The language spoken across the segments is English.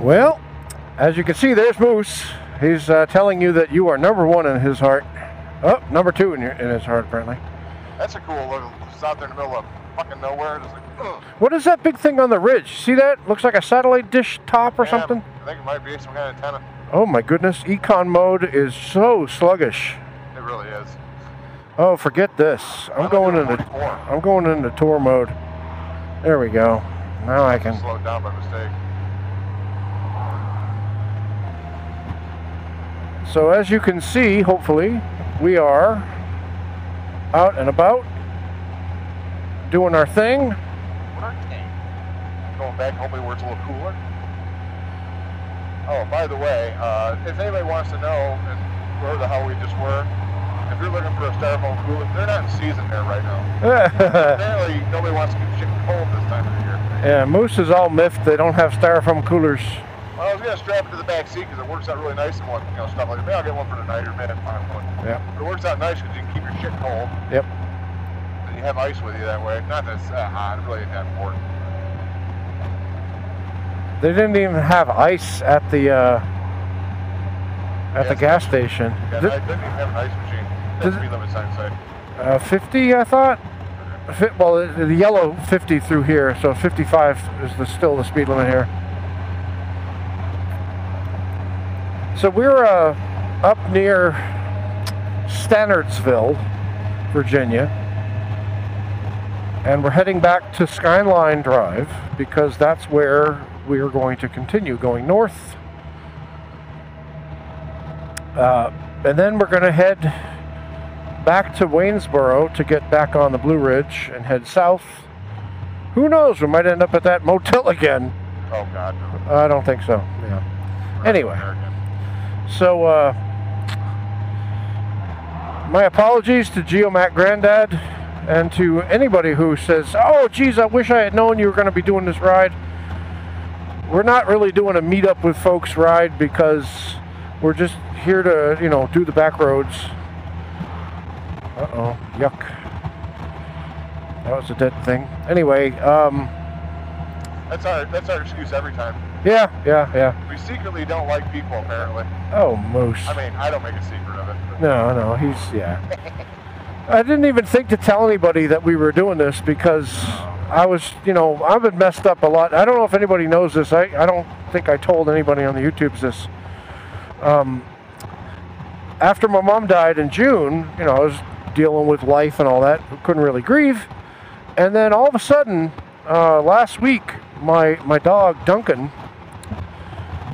Well, as you can see, there's Moose. He's uh, telling you that you are number one in his heart. Oh, number two in, your, in his heart, apparently. That's a cool little, It's out there in the middle of fucking nowhere. Like. What is that big thing on the ridge? See that? Looks like a satellite dish top or Man, something. I think it might be some kind of antenna. Oh my goodness, econ mode is so sluggish. It really is. Oh, forget this. I'm I'm going into 44. I'm going into tour mode. There we go. Now I can. Slowed down by mistake. So as you can see, hopefully, we are out and about doing our thing. Going back, hopefully where it's a little cooler. Oh, by the way, uh, if anybody wants to know and where the hell we just were, if you're looking for a styrofoam cooler, they're not in season there right now. Apparently, nobody wants to get shit cold this time of the year. yeah, Moose is all miffed. They don't have styrofoam coolers. Well, I was gonna strap it to the back seat because it works out really nice and one, you know, stuff like that. Maybe I'll get one for tonight or maybe fine one. Yeah. But it works out nice because you can keep your shit cold. Yep. And you have ice with you that way. Not that it's hot. It really ain't that important. They didn't even have ice at the uh, at the gas station. Yeah, Th- I didn't even have an ice machine. That's speed limit sign say. Uh, 50, I thought. Well, the the yellow 50 through here, so 55 is the, still the speed limit here. So we're uh, up near Stanardsville, Virginia, and we're heading back to Skyline Drive because that's where we are going to continue going north. Uh, and then we're going to head back to Waynesboro to get back on the Blue Ridge and head south. Who knows? We might end up at that motel again. Oh God. no. I don't think so. Yeah. Anyway. So uh, my apologies to Geomat Granddad and to anybody who says, "Oh, geez, I wish I had known you were going to be doing this ride." We're not really doing a meetup with folks ride because we're just here to, you know, do the back roads. Uh oh, yuck. That was a dead thing. Anyway, um, That's our that's our excuse every time. Yeah, yeah, yeah. We secretly don't like people apparently. Oh, moose. I mean, I don't make a secret of it. but- No, no, he's yeah. I didn't even think to tell anybody that we were doing this because I was, you know, I've been messed up a lot. I don't know if anybody knows this. I, I don't think I told anybody on the YouTubes this. Um, after my mom died in June, you know, I was dealing with life and all that. Couldn't really grieve. And then all of a sudden, uh, last week, my my dog Duncan,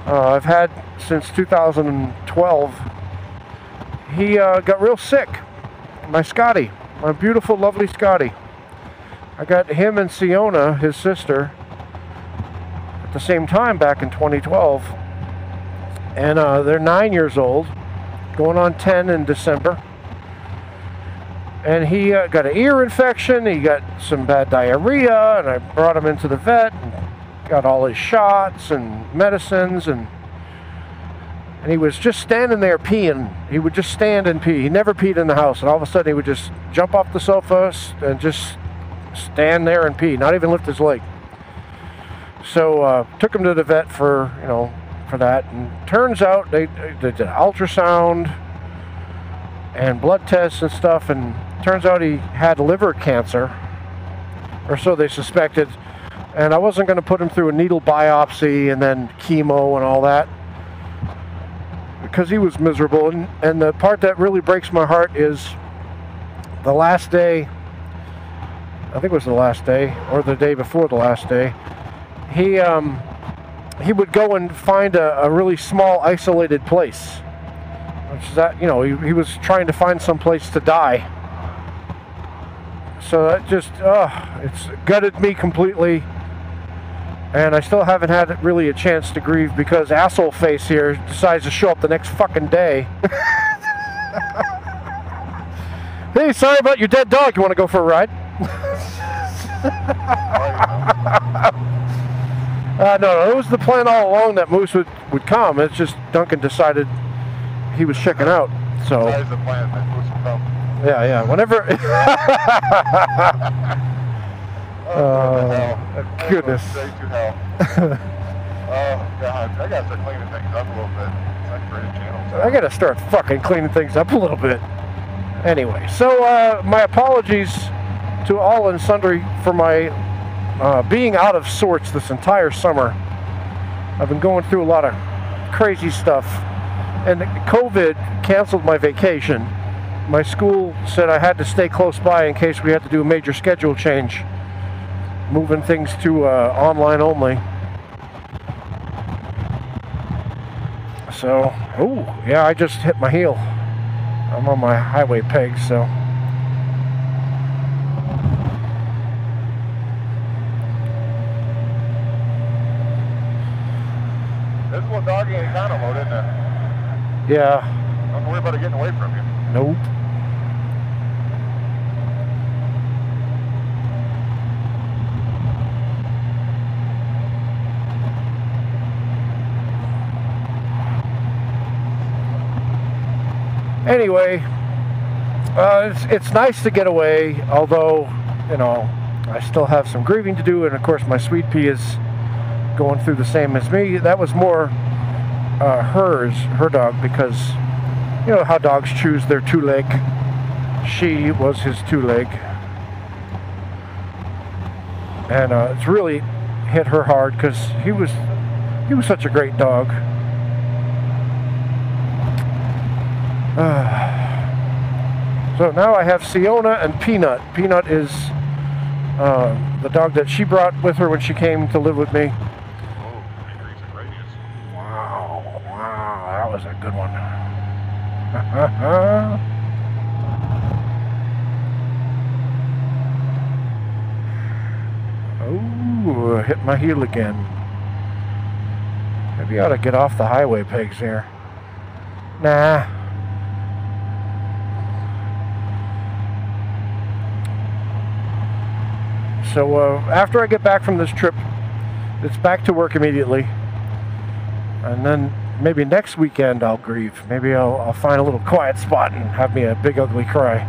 uh, I've had since 2012 he uh, got real sick. My Scotty, my beautiful, lovely Scotty. I got him and Siona, his sister, at the same time back in 2012. And uh, they're nine years old, going on 10 in December. And he uh, got an ear infection, he got some bad diarrhea, and I brought him into the vet and got all his shots and medicines and and he was just standing there peeing. He would just stand and pee. He never peed in the house, and all of a sudden he would just jump off the sofa and just stand there and pee, not even lift his leg. So uh, took him to the vet for you know for that, and turns out they, they did ultrasound and blood tests and stuff, and turns out he had liver cancer, or so they suspected. And I wasn't going to put him through a needle biopsy and then chemo and all that because he was miserable. And, and the part that really breaks my heart is the last day, I think it was the last day, or the day before the last day, he, um, he would go and find a, a really small, isolated place. Which is that, you know, he, he was trying to find some place to die. So that just, uh, it's gutted me completely. And I still haven't had really a chance to grieve because asshole face here decides to show up the next fucking day. hey, sorry about your dead dog. You want to go for a ride? Uh, no, it was the plan all along that Moose would, would come. It's just Duncan decided he was checking out. So, That is the plan. That Moose will come. yeah, yeah. Whenever. Oh, Uh, hell. I'm going goodness. To oh, God. I gotta start cleaning things up a little bit. I channels. I gotta start fucking cleaning things up a little bit. Anyway, so uh, my apologies to all and sundry for my uh, being out of sorts this entire summer. I've been going through a lot of crazy stuff, and COVID canceled my vacation. My school said I had to stay close by in case we had to do a major schedule change, moving things to uh, online only. So, oh, yeah, I just hit my heel. I'm on my highway peg, so. This little doggy ain't econo mode, isn't it? Yeah, Don't worry about it getting away from you. nope. Anyway, uh, it's, it's nice to get away, although, you know, I still have some grieving to do, and of course, my sweet pea is going through the same as me. That was more uh, hers, her dog, because you know how dogs choose their two leg. She was his two leg. And uh, it's really hit her hard because he was he was such a great dog. Uh, so now I have Siona and Peanut. Peanut is uh, the dog that she brought with her when she came to live with me. Oh. Wow, wow, that was a good one. oh, hit my heel again. Maybe I ought to get off the highway pegs here. Nah. So uh, after I get back from this trip, it's back to work immediately. And then maybe next weekend I'll grieve. Maybe I'll, I'll find a little quiet spot and have me a big ugly cry.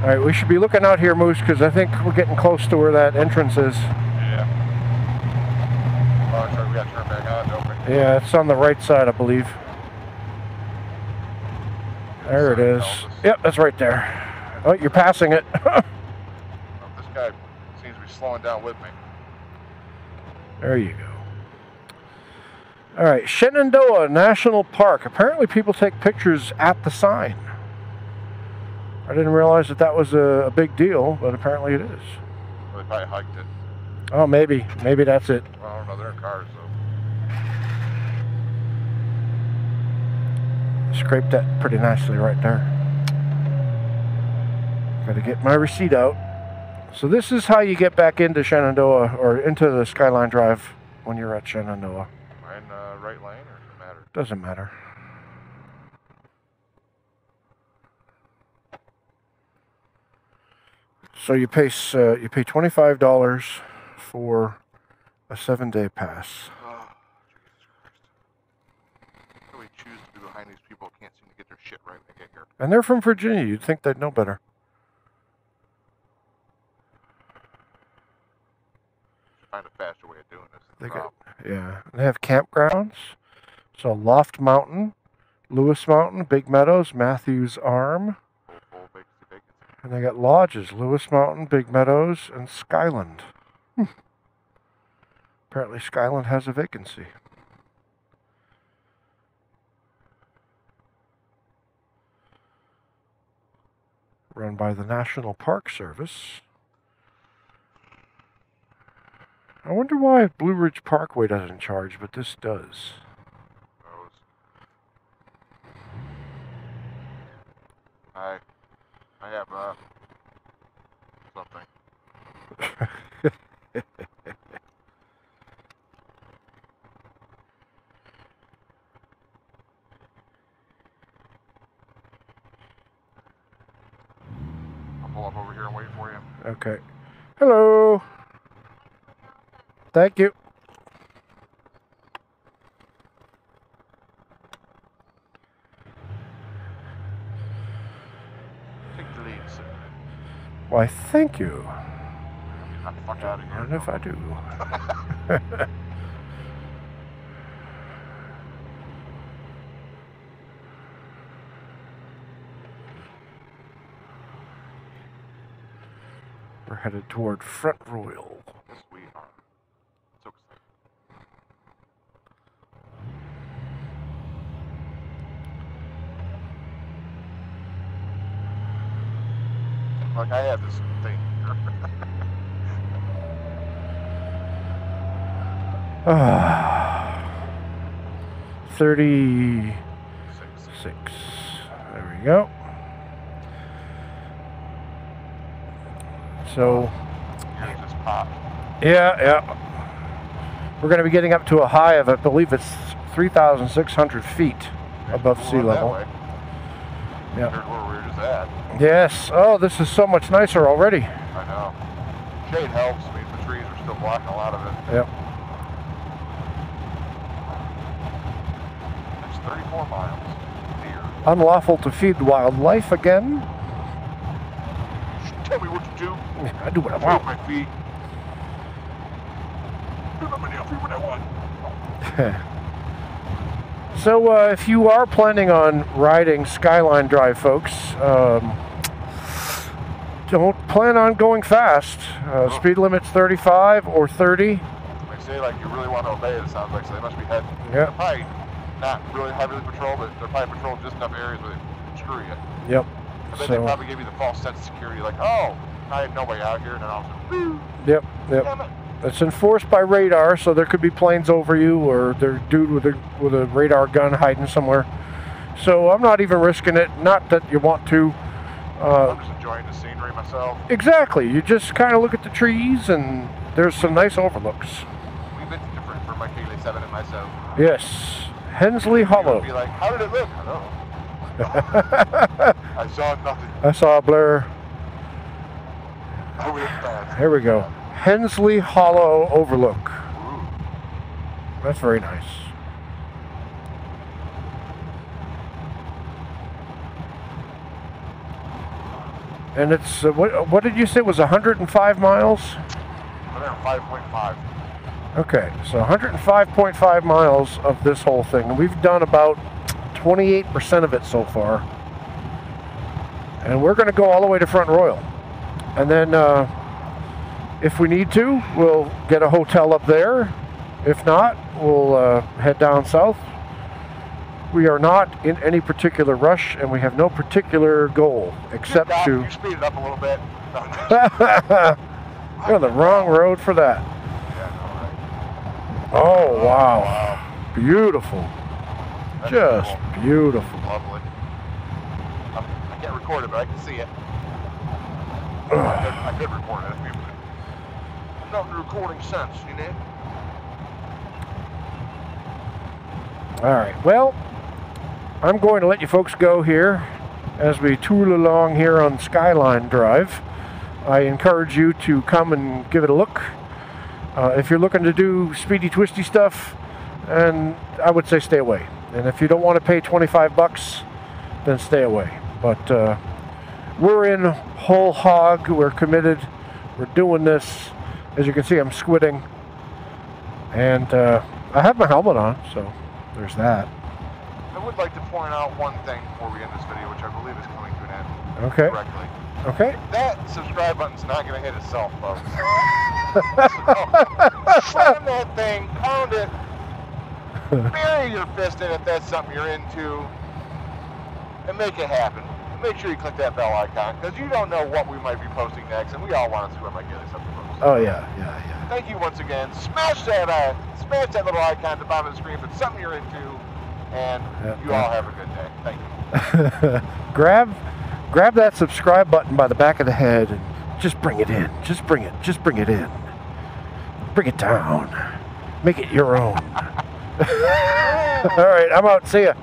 All right, we should be looking out here, Moose, because I think we're getting close to where that entrance is. Yeah. Oh, sorry, we gotta turn back on, don't we? Yeah, it's on the right side, I believe. There it is. Yep, that's right there. Oh, you're passing it. Oh, this guy seems to be slowing down with me. There you go. All right, Shenandoah National Park. Apparently, people take pictures at the sign. I didn't realize that that was a, a big deal, but apparently it is. Well, they probably hiked it. Oh, maybe. Maybe that's it. Well, I don't know. They're in cars, so. Scraped that pretty nicely right there. Got to get my receipt out. So this is how you get back into Shenandoah or into the Skyline Drive when you're at Shenandoah. Am in uh, right lane, or does it matter? Doesn't matter. So you pay uh, you pay twenty five dollars for a seven day pass. Oh, Jesus Christ. How do we choose to be behind these people who can't seem to get their shit right when they get here? And they're from Virginia. You'd think they'd know better. Find a faster way of doing this. They got- Yeah, they have campgrounds. So Loft Mountain, Lewis Mountain, Big Meadows, Mathews Arm, full, full vacancy, vacancy. and they got lodges: Lewis Mountain, Big Meadows, and Skyland. Hmm. Apparently, Skyland has a vacancy. Run by the National Park Service. I wonder why Blue Ridge Parkway doesn't charge, but this does. I, I have uh, something. I'll pull up over here and wait for you. Okay. Hello. Thank you. Take the lead, sir. Why, thank you. Get fuck out of here. And if I do. We're headed toward Front Royal. Yes, we are. So excited. Like I have this thing here. Ah, 36. Six. There we go. So, Yours just popped. yeah, yeah. We're going to be getting up to a high of, I believe it's 3,600 feet above sea level. Yeah. Where we were just at. Yes. Oh, this is so much nicer already. I know. Shade helps. I mean, the trees are still blocking a lot of it. Yep. It's 34 miles. Deer. Unlawful to feed wildlife again. Tell me what to do. I do what I want. my feet. Do not many of you what I want. So, uh, if you are planning on riding Skyline Drive, folks, um, don't plan on going fast. Uh, speed limit's 35 or 30. They say like you really want to obey it. It sounds like so they must be heading. Yeah. They're probably not really heavily patrolled, but they're probably patrolling just enough areas where they screw you. Yep. I bet So- they probably give you the false sense of security, like, oh, I had nobody out here, and then all of a sudden, Yep. Yep. It's enforced by radar, so there could be planes over you, or there's dude with a with a radar gun hiding somewhere. So I'm not even risking it. Not that you want to. Uh, I'm just enjoying the scenery myself. exactly. You just kind of look at the trees, and there's some nice overlooks. We've been different from Maikeli7 and myself. Yes, Hensley Hollow. be like, how did it look? I. I saw nothing. I saw a blur. Here we go. Hensley Hollow Overlook. That's very nice. And it's uh, what? What did you say it was 105 miles? 105.5. Okay, so 105.5 miles of this whole thing. And we've done about 28% of it so far. And we're going to go all the way to Front Royal. And then, uh, if we need to, we'll get a hotel up there. If not, we'll uh, head down south. We are not in any particular rush, and we have no particular goal except to. You speed it up a little bit. You're on the wrong road for that. yeah, Oh, wow. wow. Beautiful. That's Just cool. beautiful. Lovely. I can't record it, but I can see it. I could, I could record it. Recording sense, you know? All right. Well, I'm going to let you folks go here as we tool along here on Skyline Drive. I encourage you to come and give it a look. Uh, if you're looking to do speedy, twisty stuff, and I would say stay away. And if you don't want to pay 25 bucks, then stay away. But uh, we're in whole hog. We're committed. We're doing this. As you can see, I'm squidding. And uh, I have my helmet on, so there's that. I would like to point out one thing before we end this video, which I believe is coming to an end Okay. correctly. Okay. That subscribe button's not going to hit itself, folks. Slam that thing, pound it, bury your fist in it if that's something you're into, and make it happen. Make sure you click that bell icon, because you don't know what we might be posting next, and we all want to see what might get us up to post. Oh yeah, yeah, yeah. Thank you once again. Smash that uh, smash that little icon at the bottom of the screen if it's something you're into, and Yeah, you yeah. all have a good day. Thank you. grab, grab that subscribe button by the back of the head and just bring it in. Just bring it. Just bring it in. Bring it down. Make it your own. All right, I'm out. See ya.